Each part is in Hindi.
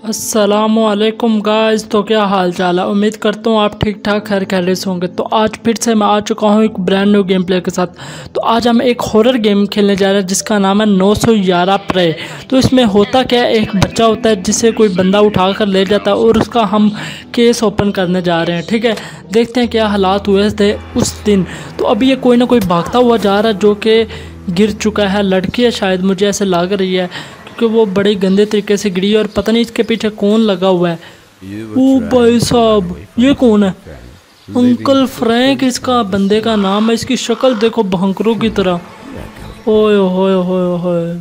असलकुम गाइस तो क्या हाल चाल है? उम्मीद करता हूँ आप ठीक ठाक खैर खैर से होंगे। तो आज फिर से मैं आ चुका हूँ एक ब्रांड न्यू गेम प्ले के साथ। तो आज हम एक हॉरर गेम खेलने जा रहे हैं, जिसका नाम है नौ सौ ग्यारह प्रे तो इसमें होता क्या है? एक बच्चा होता है, जिसे कोई बंदा उठा कर ले जाता है और उसका हम केस ओपन करने जा रहे हैं, ठीक है? देखते हैं क्या हालात हुए थे उस दिन। तो अभी ये कोई ना कोई भागता हुआ जा रहा है, जो कि गिर चुका है। लड़की है शायद, मुझे ऐसे लग रही है। क्योंकि वो बड़े गंदे तरीके से गिरी और पता नहीं इसके पीछे कौन लगा हुआ है। ओ भाई साहब ये कौन है? अंकल फ्रैंक इसका बंदे का नाम है इसकी शक्ल देखो भंकरों की तरह। ओए होए होए होए।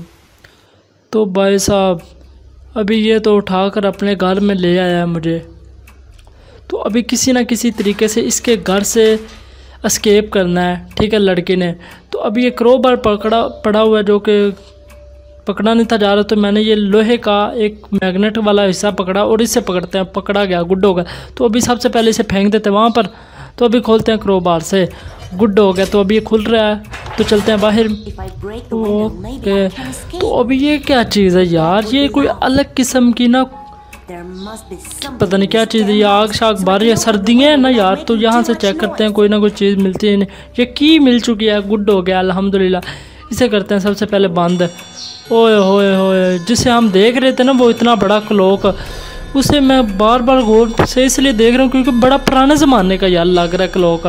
तो भाई साहब अभी ये तो उठाकर अपने घर में ले आया है मुझे। तो अभी किसी ना किसी तरीके से इसके घर से escape करना है ठीक है लड़के ने। तो अभी ये क्रोबार पकड़ा पड़ा हुआ है जो कि पकड़ा नहीं था जा रहा तो मैंने ये लोहे का एक मैग्नेट वाला हिस्सा पकड़ा और इससे पकड़ते हैं पकड़ा गया गुड हो गया। तो अभी सबसे पहले इसे फेंक देते हैं वहाँ पर। तो अभी खोलते हैं क्रोबार से। गुड हो गया तो अभी ये खुल रहा है। तो चलते हैं बाहर। ओके। तो अभी ये क्या चीज़ है यार? ये कोई अलग किस्म की ना पता नहीं क्या चीज़ है। ये आग शाग बार है सर्दियाँ हैं ना यार तो यहाँ से चेक करते हैं कोई ना कोई चीज़ मिलती है नहीं। ये की मिल चुकी है? गुड हो गया अल्हम्दुलिल्लाह। इसे करते हैं, सबसे पहले बंद। ओए, होए होए, जिसे हम देख रहे थे ना, वो इतना बड़ा क्लॉक उसे मैं बार बार गौर से इसलिए देख रहा हूँ क्योंकि बड़ा पुराने ज़माने का यार लग रहा है क्लॉक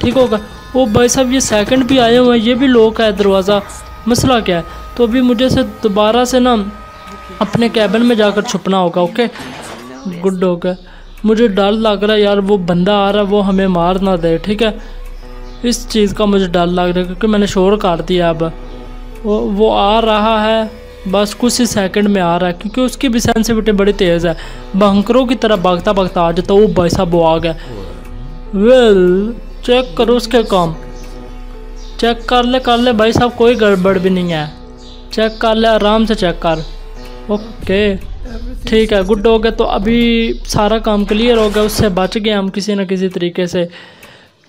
ठीक होगा? वो भाई साहब, ये सेकंड भी आए हुए हैं, ये भी लॉक है दरवाज़ा। मसला क्या है? तो अभी मुझे से दोबारा से ना अपने कैबिन में जाकर छुपना होगा ओके गुड होगा मुझे डर लग रहा है यार, वो बंदा आ रहा है, वो हमें मार ना दे, ठीक है? इस चीज़ का मुझे डर लग रहा है क्योंकि मैंने शोर काट दिया अब। वो वो आ रहा है, बस कुछ ही सेकंड में आ रहा है, क्योंकि उसकी भी सेंसिटिविटी बड़ी तेज़ है। बंकरों की तरह भागता भागता आ जाता वो भाई साहब वो आ गया वेल चेक करो उसके काम। चेक कर ले कर ले, भाई साहब कोई गड़बड़ भी नहीं है। चेक कर ले, आराम से चेक कर। ओके ठीक है गुड हो गया तो अभी सारा काम क्लियर हो गया, उससे बच गए हम किसी न किसी तरीके से।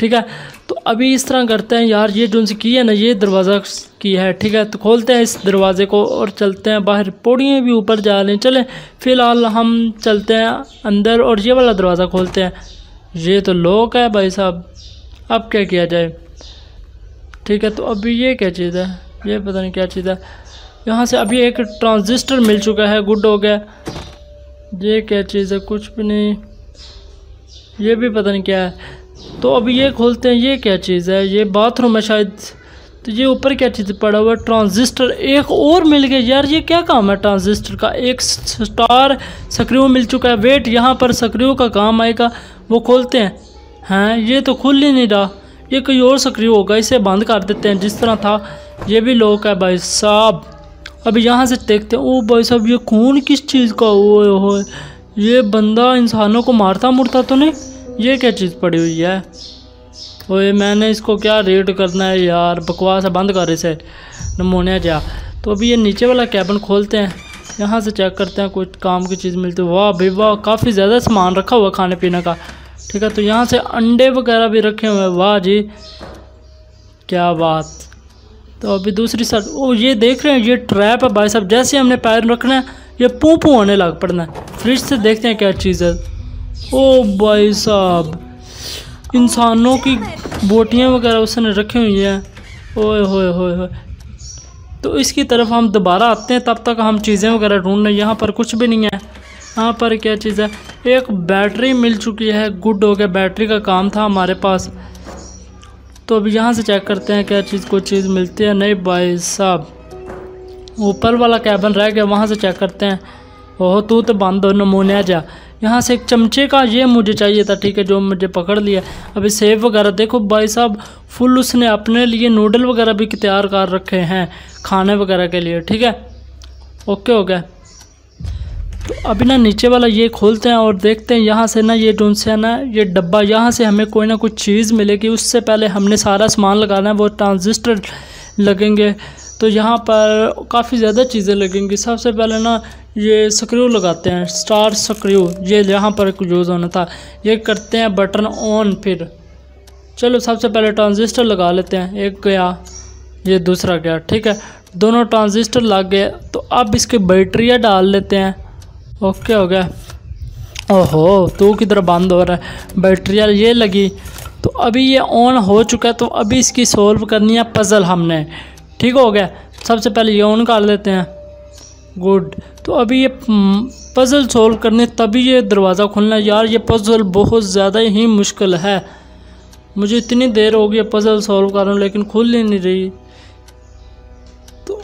ठीक है? तो अभी इस तरह करते हैं यार, ये जो सी की है ना, ये दरवाज़ा की है, ठीक है? तो खोलते हैं इस दरवाज़े को और चलते हैं बाहर। पौड़ियाँ भी ऊपर जा रहे हैं। चलें, फ़िलहाल हम चलते हैं अंदर और ये वाला दरवाज़ा खोलते हैं। ये तो लॉक है भाई साहब। अब क्या किया जाए? ठीक है तो अभी ये क्या चीज़ है? ये पता नहीं क्या चीज़ है। यहाँ से अभी एक ट्रांजिस्टर मिल चुका है, गुड हो गया। ये क्या चीज़ है? कुछ भी नहीं। ये भी पता नहीं क्या है। तो अब ये खोलते हैं, ये क्या चीज़ है? ये बाथरूम है शायद। तो ये ऊपर क्या चीज़ पड़ा हुआ है? ट्रांजिस्टर एक और मिल गया। यार, ये क्या काम है ट्रांजिस्टर का? एक स्टार सक्रियो मिल चुका है। वेट यहाँ पर सक्रियो का काम आएगा। वो खोलते हैं। हैं? ये तो खुल ही नहीं रहा। ये कोई और सक्रियो होगा। इसे बंद कर देते हैं। जिस तरह था, ये भी लोक है भाई साहब। अभी यहाँ से देखते हैं। ओ भाई साहब, ये खून किस चीज़ का हो? ये बंदा इंसानों को मारता मुरता तो नहीं? ये क्या चीज़ पड़ी हुई है? ओए, मैंने इसको क्या रेड करना है यार? बकवास बंद कर इसे। नमोनिया जा। तो अभी ये नीचे वाला कैबिन खोलते हैं। यहाँ से चेक करते हैं कुछ काम की चीज़ मिलती है। वाह भाई, वाह, काफ़ी ज़्यादा सामान रखा हुआ खाने पीने का। ठीक है तो यहाँ से अंडे वगैरह भी रखे हुए हैं। वाह जी, क्या बात। तो अभी दूसरी साइड ओ, ये देख रहे हैं, ये ट्रैप है भाई साहब। जैसे हमने पैर रखना है, ये पू पू होने लग पड़ना है। फ्रिज से देखते हैं क्या चीज़ है। ओ भाई साहब, इंसानों की बोटियाँ वगैरह उसने रखी हुई हैं। ओए, होए होए तो इसकी तरफ़ हम दोबारा आते हैं, तब तक हम चीज़ें वगैरह ढूंढ रहे हैं यहाँ पर कुछ भी नहीं है। यहाँ पर क्या चीज़ है? एक बैटरी मिल चुकी है, गुड हो गया, बैटरी का काम था हमारे पास। तो अब यहाँ से चेक करते हैं क्या चीज़, कोई चीज़ मिलती है नहीं, भाई साहब। ऊपर वाला कैबन रह गया, वहाँ से चेक करते हैं। ओह, तू तो बंद हो नमूनिया जा। यहाँ से एक चमचे का ये मुझे चाहिए था, ठीक है, जो मुझे पकड़ लिया। अभी सेब वगैरह, देखो भाई साहब, फुल उसने अपने लिए नूडल वगैरह भी तैयार कर रखे हैं, खाने वगैरह के लिए, ठीक है? ओके, हो गया। तो अभी ना नीचे वाला ये खोलते हैं और देखते हैं, यहाँ से ना ये जो से ना ये डब्बा, यहाँ से हमें कोई ना कुछ चीज़ मिलेगी। उससे पहले हमने सारा सामान लगाना है, वो ट्रांजिस्टर लगेंगे। तो यहाँ पर काफ़ी ज़्यादा चीज़ें लगेंगी। सबसे पहले ना ये स्क्रू लगाते हैं, स्टार स्क्रू ये यहाँ पर यूज़ होना था। ये करते हैं बटन ऑन फिर। चलो सबसे पहले ट्रांजिस्टर लगा लेते हैं, एक गया, ये दूसरा गया, ठीक है? दोनों ट्रांजिस्टर लग गए तो अब इसकी बैटरियाँ डाल लेते हैं। ओके, हो गया। ओहो तो किधर बंद हो रहा है? बैटरी ये लगी। तो अभी ये ऑन हो चुका है तो अभी इसकी सोल्व करनी है पज़ल हमने। ठीक हो गया। सबसे पहले ये ऑन कर लेते हैं। गुड। तो अभी ये पज़ल सोल्व करने, तभी ये दरवाज़ा खुलना। है यार, ये पज़ल बहुत ज़्यादा ही मुश्किल है। मुझे इतनी देर हो गई पज़ल सॉल्व कर रहा हूँ लेकिन खुल ही नहीं रही। तो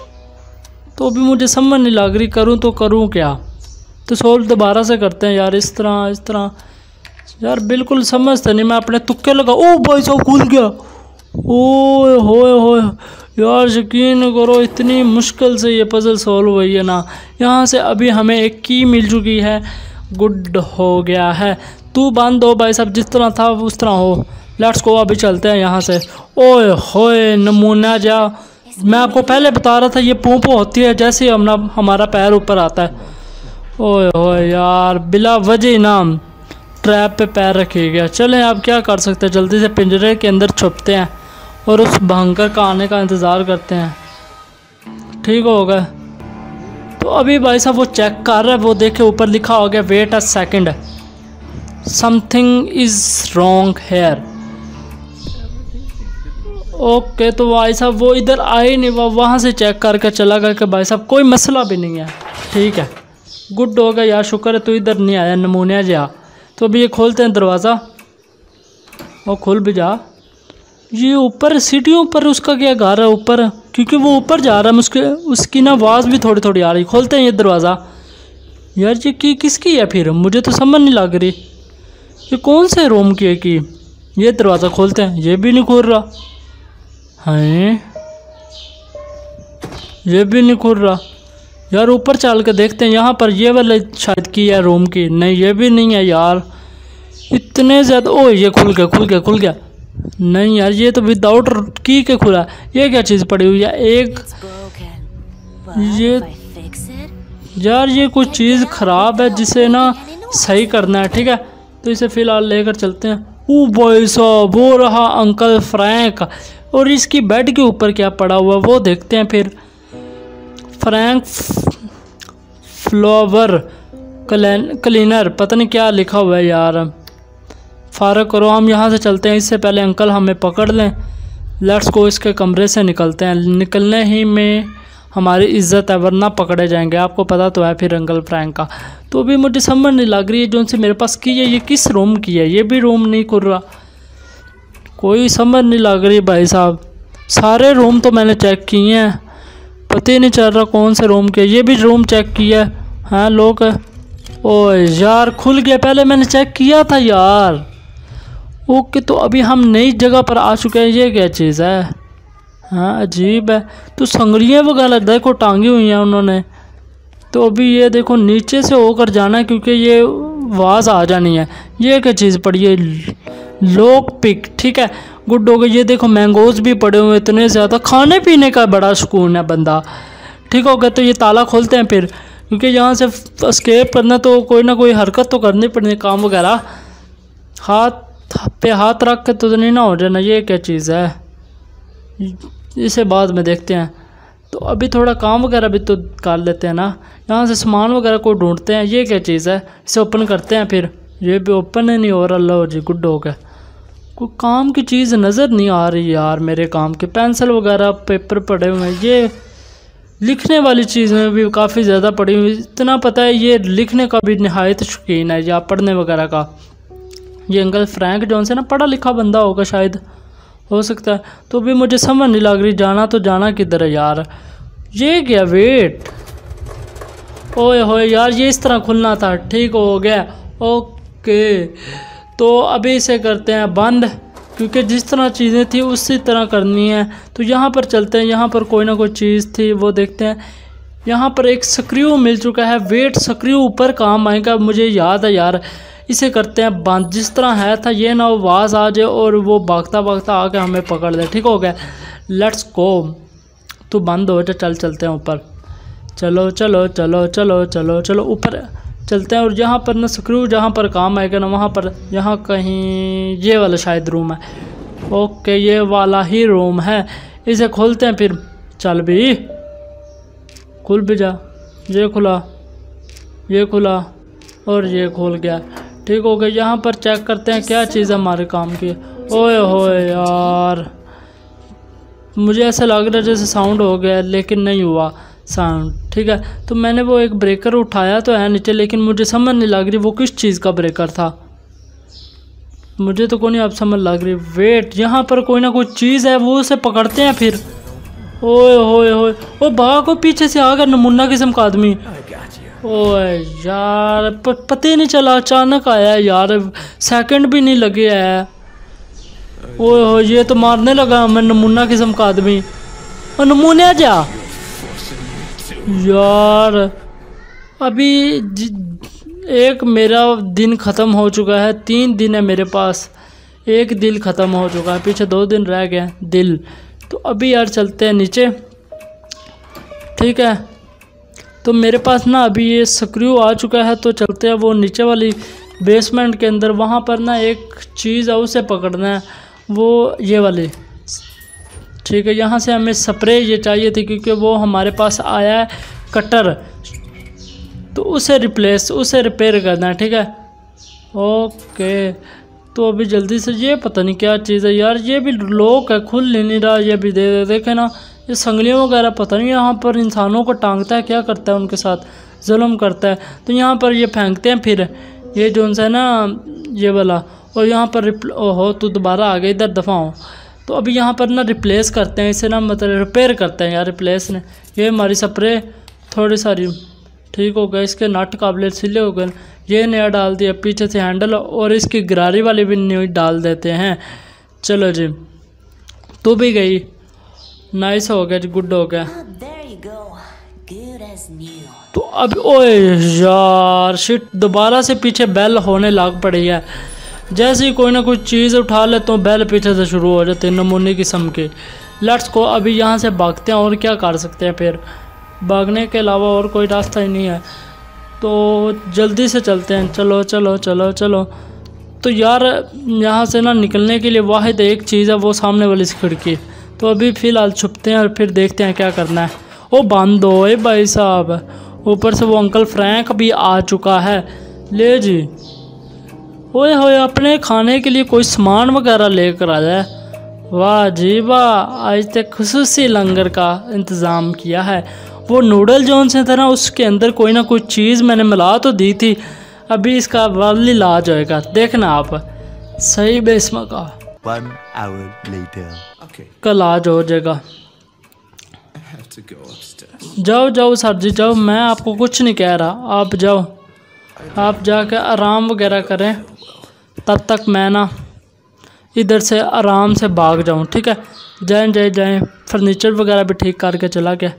तो अभी मुझे समझ नहीं लग रही, करूँ तो करूँ क्या? तो सॉल्व दोबारा से करते हैं यार, इस तरह इस तरह। यार, बिल्कुल समझते नहीं, मैं अपने तुक्के लगा, ओ भाई साहब, खुल गया। ओए होए होए। यार यकीन करो, इतनी मुश्किल से ये पज़ल सॉल्व हुई है ना। यहाँ से अभी हमें एक की मिल चुकी है। गुड हो गया है। तू बंद हो भाई साहब, जिस तरह था उस तरह हो। लेट्स को अभी चलते हैं यहाँ से। ओए होए, नमूना जा। मैं आपको पहले बता रहा था, ये पोंपो होती है जैसे ही हमना हमारा पैर ऊपर आता है। ओए होए यार, बिला वजह नाम ट्रैप पे पैर रखिए गया। चलें, आप क्या कर सकते हैं? जल्दी से पिंजरे के अंदर छुपते हैं। और उस भंकर का आने का इंतज़ार करते हैं। ठीक हो गया तो अभी भाई साहब वो चेक कर रहा है, वो देखे ऊपर लिखा हो गया wait a second something is wrong here okay तो भाई साहब वो इधर आए नहीं, वो वहाँ से चेक करके चला गया कि भाई साहब कोई मसला भी नहीं है। ठीक है। गुड हो गया यार, शुक्र है तो इधर नहीं आया नमूनिया जा। तो अभी ये खोलते हैं दरवाज़ा। और खुल भी जा। ये ऊपर सीटियों पर उसका क्या घर है ऊपर? क्योंकि वो ऊपर जा रहा है उसके, उसकी ना आवाज़ भी थोड़ी थोड़ी आ रही खोलते हैं ये दरवाज़ा। यार ये की, किसकी है फिर? मुझे तो समझ नहीं लग रही। ये कौन से रूम की है कि? ये दरवाज़ा खोलते हैं। ये भी नहीं खोल रहा। हैं? ये भी नहीं खुल रहा। यार ऊपर चल के देखते हैं। यहाँ पर ये वाले शायद की है रूम की। नहीं, ये भी नहीं है यार। इतने ज़्यादा ओ ये खुल गया खुल गया खुल गया। नहीं यार ये तो विदाउट की के खुला। ये क्या चीज़ पड़ी हुई है? एक ये यार ये कुछ चीज़ ख़राब है जिसे ना सही करना है ठीक है? तो इसे फ़िलहाल लेकर चलते हैं। ओ भाई साहब वो रहा अंकल फ्रैंक और इसकी बेड के ऊपर क्या पड़ा हुआ वो देखते हैं फिर। फ्रैंक फ्लोवर क्लीनर पता नहीं क्या लिखा हुआ है यार। फ़ारक करो हम यहाँ से चलते हैं। इससे पहले अंकल हमें पकड़ लें। लेट्स को इसके कमरे से निकलते हैं। निकलने ही में हमारी इज़्ज़त है, वरना पकड़े जाएँगे। आपको पता तो है फिर अंकल फ्रैंक का। तो अभी मुझे समझ नहीं लग रही है जो उनसे मेरे पास की है, ये किस रूम की है? ये भी रूम नहीं खुल रहा। कोई समझ नहीं लग रही भाई साहब। सारे रूम तो मैंने चेक किए हैं। पता ही नहीं चल रहा कौन से रूम के ये भी रूम चेक किया है। हाँ लोग? ओ यार, खुल गया। पहले मैंने चेक किया था यार। ओके तो अभी हम नई जगह पर आ चुके हैं, ये क्या चीज़ है? हाँ अजीब है। तो संगड़ियाँ वगैरह देखो, टांगी हुई हैं उन्होंने। तो अभी ये देखो, नीचे से होकर जाना है, क्योंकि ये आवाज़ आ जानी है। ये क्या चीज़ पड़ी है? लोक पिक, ठीक है? गुड हो गई। ये देखो, मैंगोज भी पड़े हुए इतने ज़्यादा। खाने पीने का बड़ा सुकून है बंदा। ठीक हो गया तो ये ताला खोलते हैं फिर, क्योंकि यहाँ से स्केप करना तो कोई ना कोई हरकत तो करनी पड़नी, काम वगैरह। हाथ पे हाथ रख के तो नहीं ना हो जाना, ये क्या चीज़ है? इसे बाद में देखते हैं। तो अभी थोड़ा काम वगैरह भी तो कर लेते हैं ना। यहाँ से सामान वगैरह को ढूंढते हैं, ये क्या चीज़ है? इसे ओपन करते हैं फिर। ये भी ओपन ही नहीं हो रहा लो जी, गुड हो गया। कोई काम की चीज़ नज़र नहीं आ रही यार मेरे काम के। पेंसिल वगैरह, पेपर पड़े हुए हैं, ये लिखने वाली चीज़ में भी काफ़ी ज़्यादा पड़ी हुई। इतना पता है, ये लिखने का भी नहायत शौकीन है या पढ़ने वगैरह का। ये अंकल फ्रैंक जॉन से ना पढ़ा लिखा बंदा होगा शायद। हो सकता है। तो भी मुझे समझ नहीं लग रही, जाना तो जाना किधर है यार। ये क्या वेट ओए होए यार, ये इस तरह खुलना था। ठीक हो गया। ओके। तो अभी इसे करते हैं बंद, क्योंकि जिस तरह चीज़ें थी उसी तरह करनी है। तो यहाँ पर चलते हैं। यहाँ पर कोई ना कोई चीज़ थी, वो देखते हैं। यहाँ पर एक स्क्रू मिल चुका है। वेट स्क्रू ऊपर काम आएगा। मुझे याद है यार। इसे करते हैं बंद। जिस तरह है था, ये ना आवाज़ आ जाए और वो भागता भागता आके हमें पकड़ दे ठीक हो गया। लेट्स गो तो बंद हो जाए चल चलते हैं ऊपर। चलो चलो चलो चलो चलो चलो, ऊपर चलते हैं। और जहाँ पर ना स्क्रू जहाँ पर काम आएगा ना, वहाँ पर यहाँ कहीं ये वाला शायद रूम है। ओके ये वाला ही रूम है। इसे खोलते हैं फिर। चल भी। खुल भी जा। ये खुला। ये खुला। और ये खोल गया। ठीक हो गया यहाँ पर चेक करते हैं क्या चीज़ है हमारे काम की। ओए होए यार। मुझे ऐसा लग रहा है जैसे साउंड हो गया, लेकिन नहीं हुआ साउंड ठीक है तो मैंने वो एक ब्रेकर उठाया तो है नीचे, लेकिन मुझे समझ नहीं लग रही वो किस चीज़ का ब्रेकर था। मुझे तो कोई नहीं, अब समझ लग रही। वेट यहाँ पर कोई ना कोई चीज़ है, वो उसे पकड़ते हैं फिर। ओए होए होए, ओ भागो पीछे से आ गया नमूना किस्म का आदमी। ओए यार पता ही नहीं चला, अचानक आया यार सेकंड भी नहीं लगे है। ओए हो, ये तो मारने लगा मैं नमूना किस्म का आदमी। और नमूने जा। यार, अभी एक मेरा दिन ख़त्म हो चुका है, तीन दिन है मेरे पास। एक दिल ख़त्म हो चुका है, पीछे दो दिन रह गए दिल। तो अभी यार चलते हैं नीचे। ठीक है। तो मेरे पास ना अभी ये स्क्रू आ चुका है तो चलते हैं वो नीचे वाली बेसमेंट के अंदर। वहाँ पर ना एक चीज़ है उसे पकड़ना है, वो ये वाली। ठीक है, यहाँ से हमें स्प्रे ये चाहिए थी क्योंकि वो हमारे पास आया है कटर तो उसे रिप्लेस उसे रिपेयर करना है, ठीक है? ओके तो अभी जल्दी से ये पता नहीं क्या चीज़ है यार, ये भी लॉक है, खुल नहीं रहा, ये भी दे दे, देखे ना। ये संगलियों वगैरह पता नहीं यहाँ पर इंसानों को टांगता है, क्या करता है उनके साथ? जुल्म करता है। तो यहाँ पर ये फेंकते हैं फिर। ये जो है ना, ये वाला, और यहाँ पर रिप्ल, ओहो तो दोबारा आ गए इधर दफ़ा हो। तो अभी यहाँ पर ना रिप्लेस करते हैं, इसे ना मतलब रिपेयर करते हैं यार रिप्लेस ने। ये हमारी स्प्रे थोड़ी सारी, ठीक हो गया, इसके नट काबिल सिले हो गए। ये नया डाल दिया, पीछे से हैंडल और इसकी गरारी वाली भी नई डाल देते हैं। चलो जी तो भी गई। नाइस हो गया जी गुड हो गया। तो अब ओए यार शिट दोबारा से पीछे बेल होने लग पड़ी है। जैसे ही कोई ना कोई चीज़ उठा ले तो बेल पीछे से शुरू हो जाते हैं नमूने किस्म के। लेट्स को अभी यहाँ से भागते हैं और क्या कर सकते हैं फिर? भागने के अलावा और कोई रास्ता ही नहीं है। तो जल्दी से चलते हैं। चलो चलो चलो चलो। तो यार यहाँ से ना निकलने के लिए वाहिद एक चीज़ है वो सामने वाली खिड़की। तो अभी फ़िलहाल छुपते हैं और फिर देखते हैं क्या करना है। ओ बंद हो ए भाई साहब। ऊपर से वो अंकल फ्रैंक भी आ चुका है। ले जी। ओए होए, अपने खाने के लिए कोई सामान वगैरह लेकर आ जाए। वाह जी वाह, आज तक खसूसी लंगर का इंतज़ाम किया है। वो नूडल जोन से था ना उसके अंदर कोई ना कोई चीज़ मैंने मिला तो दी थी। अभी इसका वाली इलाज होएगा। देखना आप। सही बेसमा का। कल आज हो जाएगा जाओ जाओ सर जी जाओ। मैं आपको कुछ नहीं कह रहा। आप जाओ। आप जाके आराम वगैरह करें। तब तक मैं ना इधर से आराम से भाग जाऊँ ठीक है? जाए जाए जाए फर्नीचर वगैरह भी ठीक करके चला गया।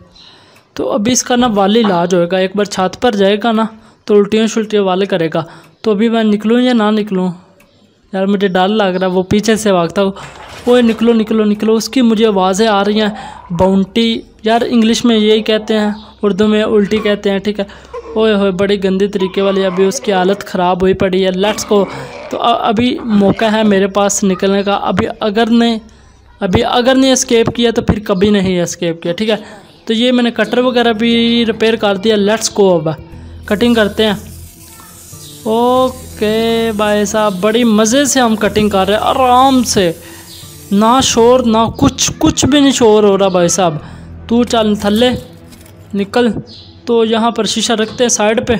तो अभी इसका ना वाली इलाज होएगा। एक बार छत पर जाएगा ना तो उल्टियाँ शुल्टियाँ वाले करेगा। तो अभी मैं निकलूँ या ना निकलूँ? यार मुझे डर लग रहा है। वो पीछे से भागता हो। ओए, निकलो निकलो निकलो। उसकी मुझे आवाज़ें आ रही हैं। बाउंटी यार इंग्लिश में यही कहते हैं, उर्दू में उल्टी कहते हैं, ठीक है? ओए होए, बड़ी गंदी तरीके वाली, अभी उसकी हालत ख़राब हुई पड़ी है। लेट्स को तो अभी मौका है मेरे पास निकलने का। अभी अगर ने, अभी अगर ने एस्केप किया तो फिर कभी नहीं एस्केप किया, ठीक है? तो ये मैंने कटर वगैरह भी रिपेयर कर दिया। लेट्स को अब। कटिंग करते हैं। ओके भाई साहब, बड़ी मज़े से हम कटिंग कर रहे हैं। आराम से। ना शोर, ना कुछ कुछ भी नहीं शोर हो रहा भाई साहब। तू चल थल्ले, निकल। तो यहाँ पर शीशा रखते हैं साइड पे।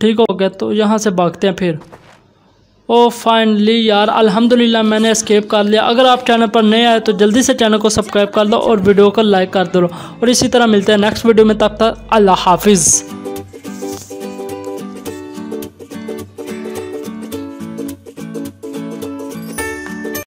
ठीक हो गया तो यहाँ से भागते हैं फिर। ओ फाइनली यार, अल्हम्दुलिल्लाह मैंने स्केप कर लिया। अगर आप चैनल पर नए आए तो जल्दी से चैनल को सब्सक्राइब कर लो और वीडियो को लाइक कर दो। और इसी तरह मिलते हैं नेक्स्ट वीडियो में, तब तक अल्लाह हाफिज़।